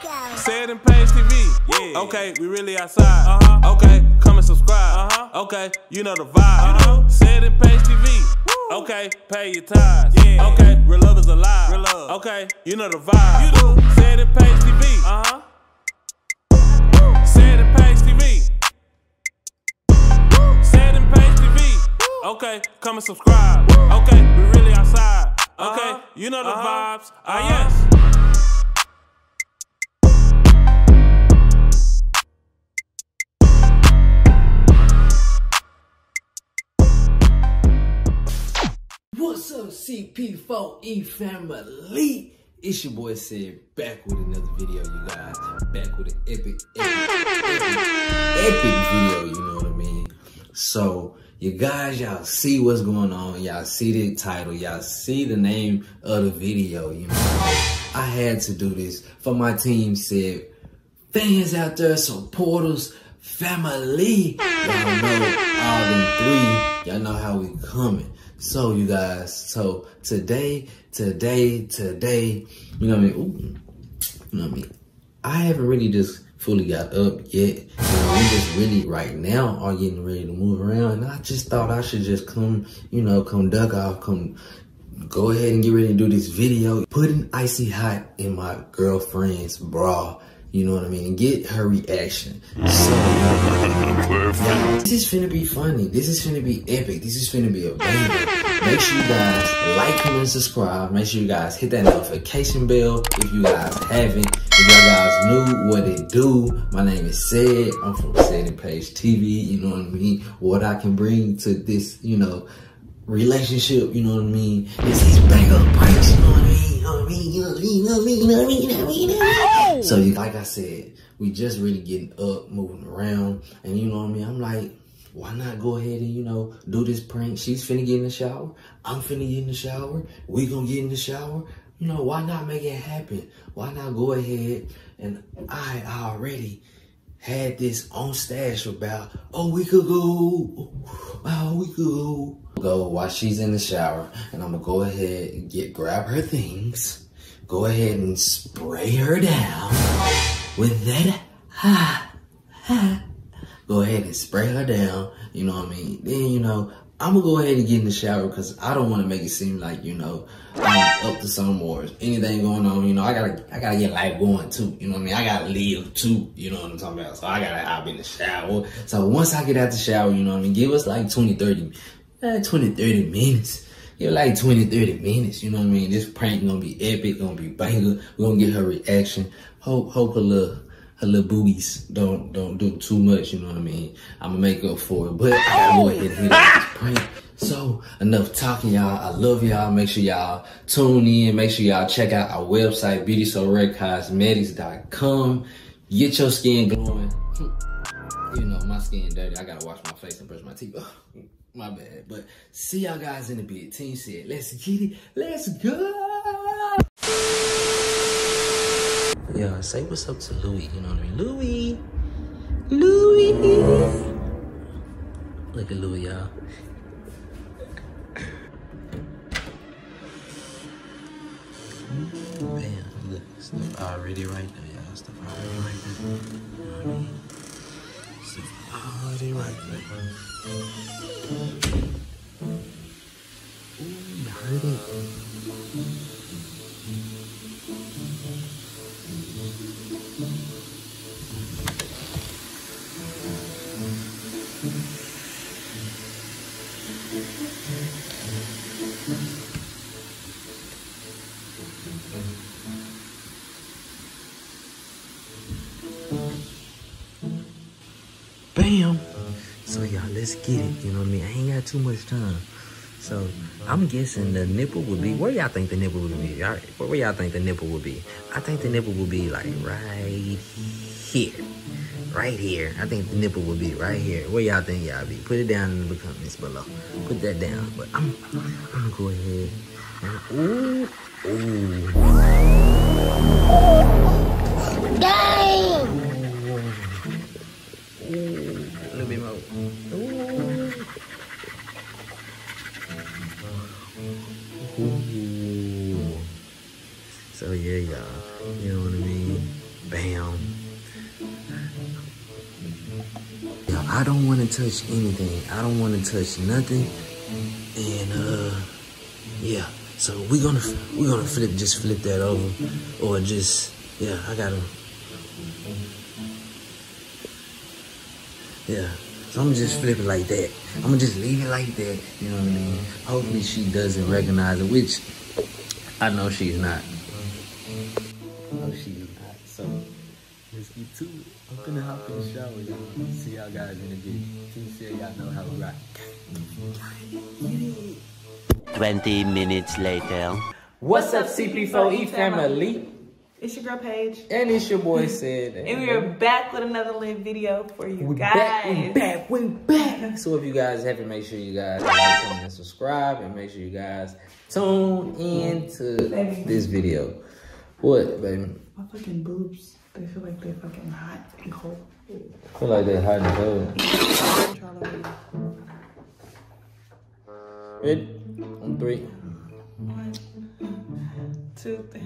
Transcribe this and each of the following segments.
Ced and Paige TV. Yeah. Okay, we really outside. Uh-huh. Okay, come and subscribe. Uh-huh. Okay, you know the vibe. You know. Ced and Paige TV. Woo. Okay, pay your tithes. Yeah. Okay, real love is alive. Real love. Okay, you know the vibe. You do. Ced and Paige TV. Uh-huh. Ced and Paige TV. Ced and Paige TV. Okay, come and subscribe. Okay, we really outside. Okay, uh-huh. you know the uh-huh. vibes. Ah, uh, yes. P4E family. It's your boy Ced back with another video, you guys. Back with an epic, epic, epic, epic video, you know what I mean? So, you guys, y'all see what's going on. Y'all see the title. Y'all see the name of the video, you know? I had to do this for my team Ced, fans out there, supporters, family. Y'all know all them three. Y'all know how we coming. So you guys, so today, today, today, you know what I mean? Ooh, you know what I mean? I haven't really just fully got up yet. You know, we just really right now are getting ready to move around. And I just thought I should just come, you know, come duck off, come go ahead and get ready to do this video. Putting icy hot in my girlfriend's bra you know what I mean? And get her reaction. Mm. So, yeah, this is finna be funny. This is finna be epic. This is finna be a banger. Make sure you guys like, comment, and subscribe. Make sure you guys hit that notification bell if you guys haven't. If y'all guys knew what it do, my name is Ced. I'm from Ced and Paige TV. You know what I mean? What I can bring to this, you know, relationship. You know what I mean? This is banger pranks. You know what I mean? Know what I mean? You know what I mean? You know what I mean? You know what I mean? You know what I mean? You know what I mean? So, like I said, we just really getting up, moving around. And you know what I mean? I'm like, why not go ahead and, you know, do this prank? She's finna get in the shower. I'm finna get in the shower. We gonna get in the shower. You know, why not make it happen? Why not go ahead and I already had this on stash about a week ago. A week ago. Go while she's in the shower, and I'm gonna go ahead and get grab her things. Go ahead and spray her down with that. Ha, ha. Go ahead and spray her down. You know what I mean? Then you know I'm gonna go ahead and get in the shower because I don't want to make it seem like you know I'm up to some or anything going on. You know, I gotta I gotta get life going too. You know what I mean? I gotta live too. You know what I'm talking about? So I gotta hop in the shower. So once I get out the shower, you know what I mean? Give us like 20, 30, eh, 20, 30 minutes. Give like 20, 30 minutes. You know what I mean? This prank gonna be epic. Gonna be banger. We're gonna get her reaction. Hope hope a little her little boobies don't don't do too much, you know what I mean? I'ma make up for it. But I gotta go ahead and hit this prank. So enough talking, y'all. I love y'all. Make sure y'all tune in. Make sure y'all check out our website, beautysorarecosmetics.com. Get your skin glowing. You know, my skin dirty. I gotta wash my face and brush my teeth. my bad. But see y'all guys in the bit. Team Ced, let's get it. Let's go. Yeah, say what's up to Louis, you know what I mean? Louis! Louis! Look at Louis, y'all. Bam, look, stuff already right there, y'all. Stuff already right there. You know what I mean? Stuff already right there. Ooh, you heard it? Bam! So y'all, let's get it. You know what I mean? I ain't got too much time. So I'm guessing the nipple would be. Where y'all think the nipple would be? All right, where y'all think the nipple would be? I think the nipple would be like right here, right here. I think the nipple would be right here. Where y'all think y'all be? Put it down in the comments below. Put that down. But I'm, I'm gonna go ahead. And, ooh, ooh. Dang! Ooh, a little bit more. Ooh. So yeah, y'all. You know what I mean? Bam. Yeah, I don't want to touch anything. I don't want to touch nothing. And uh, yeah. So we're gonna we're gonna flip just flip that over, or just yeah. I gotta yeah. So I'm just flip it like that. I'm gonna just leave it like that. You know what I mean? Hopefully she doesn't recognize it, which I know she's not. No, she's not. So let's get to it. I'm gonna hop in the shower, y'all. See y'all guys in a bit. See sure y'all know how we rock. 20 minutes later. What's up, CP4E family? It's your girl Paige. And it's your boy Ced. And we are back with another live video for you We guys. back, we back, we back. So if you guys haven't, make sure you guys like, comment, and subscribe, and make sure you guys tune in to Baby. this video. What, baby? My fucking boobs, they feel like they're fucking hot and cold. I feel like they're hot and cold. Ready? On three. One, two, three.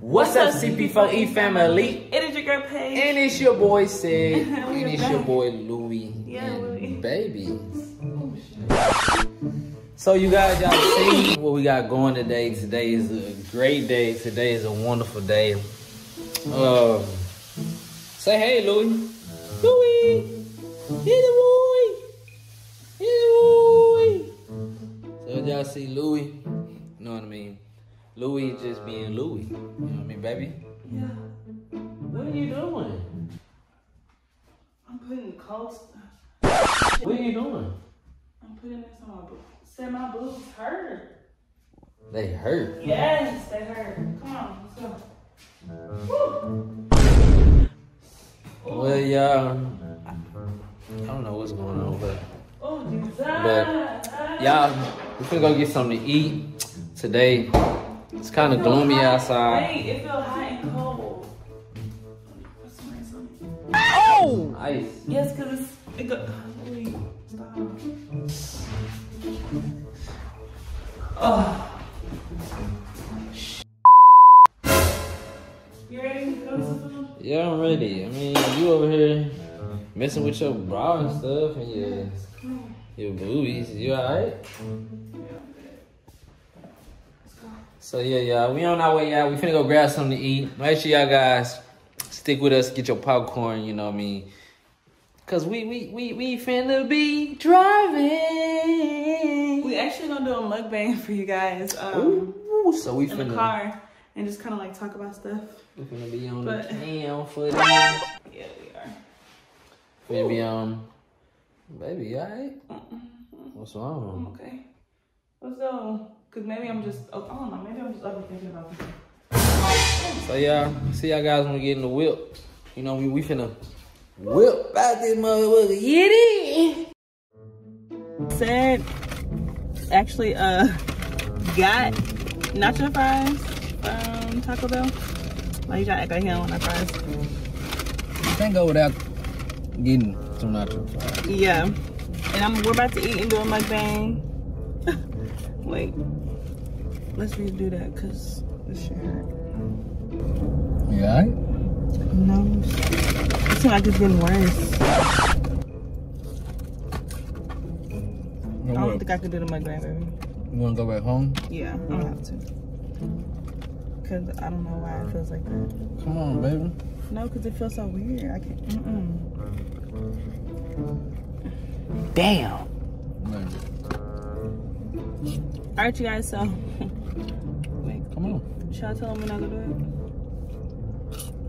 What's up, CP4E family? It is your girl Paige. And it's your boy Ced. And it's your boy Louie. Yeah, and Louie. Baby. So you guys, y'all see what we got going today. Today is a great day. Today is a wonderful day. Um, say hey, Louie. Louie. Hey, Louie. Hey, Louie. So y'all see Louie, you know what I mean? Louie just being Louie. You know what I mean, baby? yeah, What are you doing? I'm putting coast. What are you doing? I'm putting this on my boobs. Say my boobs hurt. They hurt. Yes, they hurt. Come on, let's go. Woo. Well, y'all, I don't know what's going on, but Oh, But- y'all, we finna go get something to eat today. It's kind of gloomy outside. Wait, it feels hot and cold. Ice. Oh! Ice. Yes, because it's. It go, wait, stop. Oh. You ready to go to food? Yeah, I'm ready. I mean, you over here messing with your bra and stuff and your your boobies. You alright? So yeah, y'all, we on our way out. We finna go grab something to eat. Make sure y'all guys stick with us. Get your popcorn. You know what I mean? Cause we we we we finna be driving. We actually gonna do a mukbang for you guys um, Ooh, so we in the car and just kind of like talk about stuff. we finna be on But- the cam for. Yeah, we are. Finna be on. Baby, alright? What's wrong? I'm Okay. Let's go. Cause maybe I'm just, oh, I don't know, maybe I'm just overthinking about this. So yeah, see y'all guys when we get in the whip. You know, we, we finna whip out this motherfucker. Get it! Ced, actually, uh, got nacho fries from Taco Bell. Like, you gotta act like he don't want no fries. Can't go without getting some nacho fries. Yeah. And I'm, we're about to eat and do a mukbang. Wait. Let's redo that, cause this shit hurt. You alright? No. It seems like it's getting worse. I don't think I could do the my baby. You wanna go back home? Yeah, I'm gonna have to. Cause I don't know why it feels like that. Come on, baby. No, cause it feels so weird. I can't. Mm-mm. Damn. All right, you guys. So, wait, Come on. Should I tell them we're not gonna do it?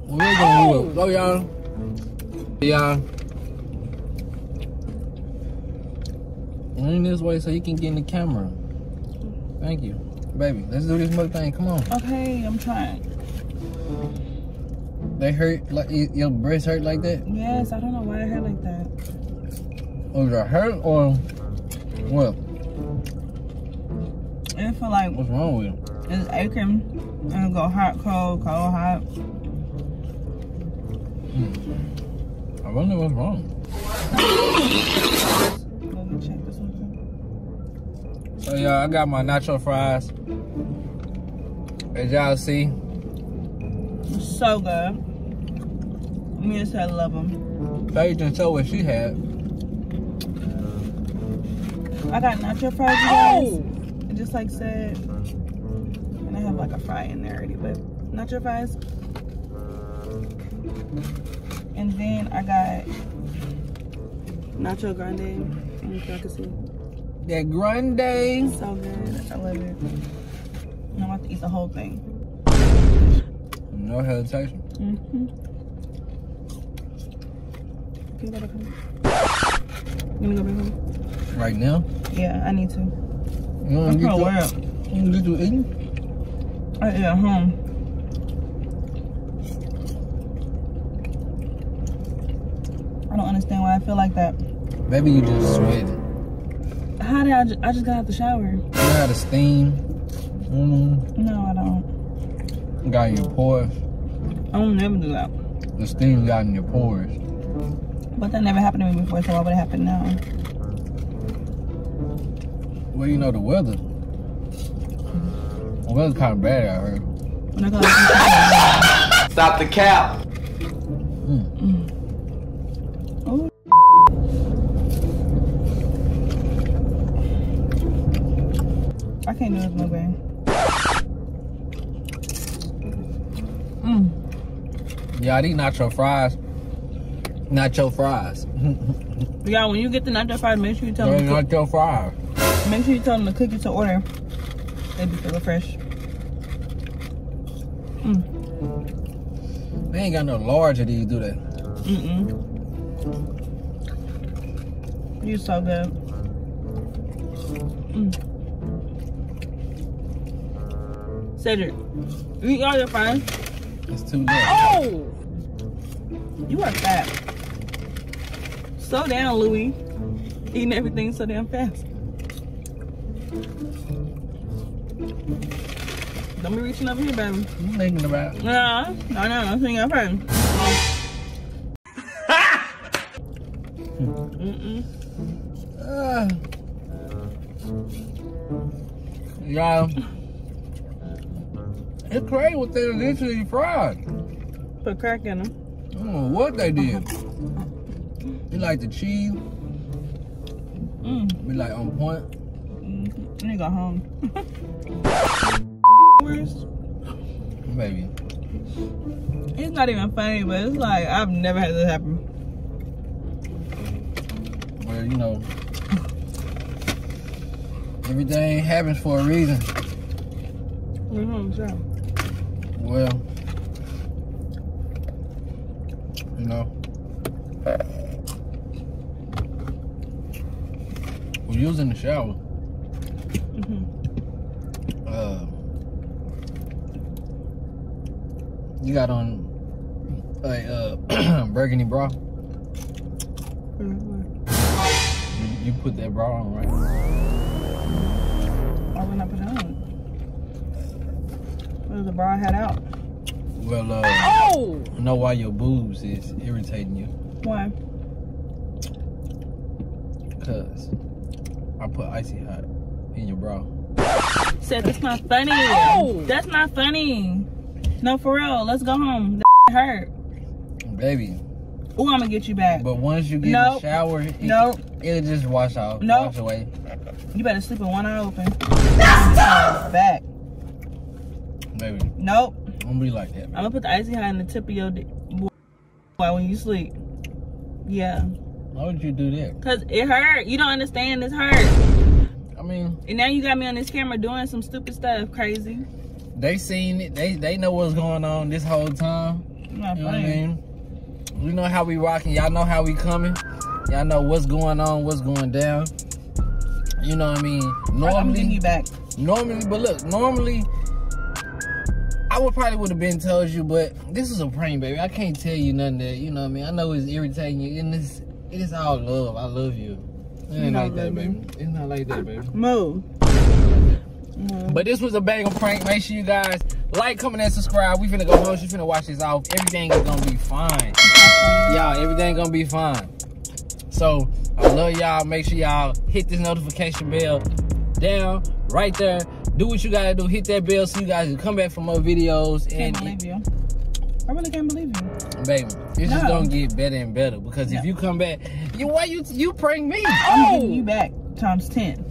We're gonna whip. Go, y'all. Y'all. Lean this way so you can get in the camera. Thank you. Baby, let's do this mukbang. Come on. Okay, I'm trying. They hurt like your breast hurt like that? Yes, I don't know why it hurt like that. Oh, Was it hurt or what? It feel like What's wrong with it? It's aching and go hot, cold, cold, hot. Hmm. I wonder what's wrong. Let me check this one. So yeah, I got my nacho fries. As y'all see, So good. Me and Ced love them. Faye didn't tell what she had. I got nacho fries, you oh! guys. And just like Ced, and I have like a fry in there already, but nacho fries. And then I got nacho grande. Let me see if I can see. That grande. So good. I love it. And I'm about to eat the whole thing. No hesitation. Mm-hmm. You gotta come. You gonna go back home? Right now. Yeah, I need to. You wanna I'm get to, you wanna get to eating? I eat at home. I don't understand why I feel like that. Maybe you just sweating. How did I just, I just got out the shower? You how to steam. Mm, No, I don't. got in your pores. I don't never do that. The steam got in your pores. But that never happened to me before, so why would it happen now? Well, you know the weather. The weather's kind of bad out here. When I go out the Stop the cap. Oh. I can't do this no way. Mm. Yeah, I eat nacho fries. Nacho fries. Yeah, when you get the nacho fries, make sure you tell Yeah, them. Nacho fries. make sure you tell them to cook it to order. They be feeling fresh. They ain't got no large of these, do they? Mm-mm. You so good. Mm. Cedric, you eat all your fries. It's too late. Oh! You are fat. Slow down, Louis. Eating everything so damn fast. Don't be reaching over here, baby. I'm thinking about it. No, no, no, no. Sing your friend. Mm-mm. Uh, yeah. It's crazy what they literally fried. Put crack in them. I don't know what they did. You like the cheese? Mm. Be like on point. Mm. Let me go home. Maybe. It's not even funny, but it's like I've never had this happen. Well, you know, everything happens for a reason. Mm-hmm, sure. Well, you know, when you was in the shower, Mhm. uh, you got on a uh, burgundy bra. You, you put that bra on, right? Why wouldn't I put it on? What the bra I had out? Well, uh, Oh! I know why your boobs is irritating you. Why? Cause I put icy hot in your bra. Ced that's not funny. Oh! That's not funny. No, for real. Let's go home. That hurt. Baby. Oh, I'm gonna get you back. But once you get in Nope. the shower, it, Nope. it'll just wash out. Nope. Wash away. You better sleep with one eye open. back. Baby. Nope. Don't be like that. I'm gonna put the icy hot in the tip of your dick. Why when you sleep? Yeah. Why would you do that? Cause it hurt. You don't understand. It's hurt. I mean, And now you got me on this camera doing some stupid stuff. Crazy. they seen it. They they know what's going on this whole time. Not You know what I mean? We know how we rocking. Y'all know how we coming. Y'all know what's going on, what's going down. You know what I mean? Normally, you back. normally, but look, normally, I would probably would have been told you, but this is a prank, baby. I can't tell you nothing that you know what I mean. I know it's irritating you, and it's it is all love. I love you. It ain't don't like that, love baby. It's not like that, baby. Move. Move. But this was a banger prank. Make sure you guys like, comment, and subscribe. We finna go home. She finna watch this off. Everything is gonna be fine. Y'all, everything gonna be fine. So, I love y'all. Make sure y'all hit this notification bell down right there. Do what you gotta do. Hit that bell so you guys can come back for more videos. Can't And believe you. I really can't believe you. baby, it's just No. gonna get better and better because No. if you come back, you why you you prank me? I'm Oh, giving you back times 10.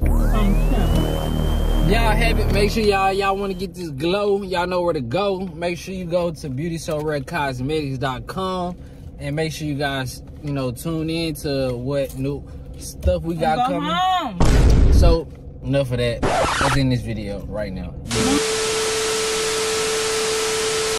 Times 10. y'all have it. Make sure y'all y'all want to get this glow. Y'all know where to go. Make sure you go to beautysorarecosmetics.com and make sure you guys you know tune in to what new stuff we got Go coming. home. So enough of that. Let's end this video right now.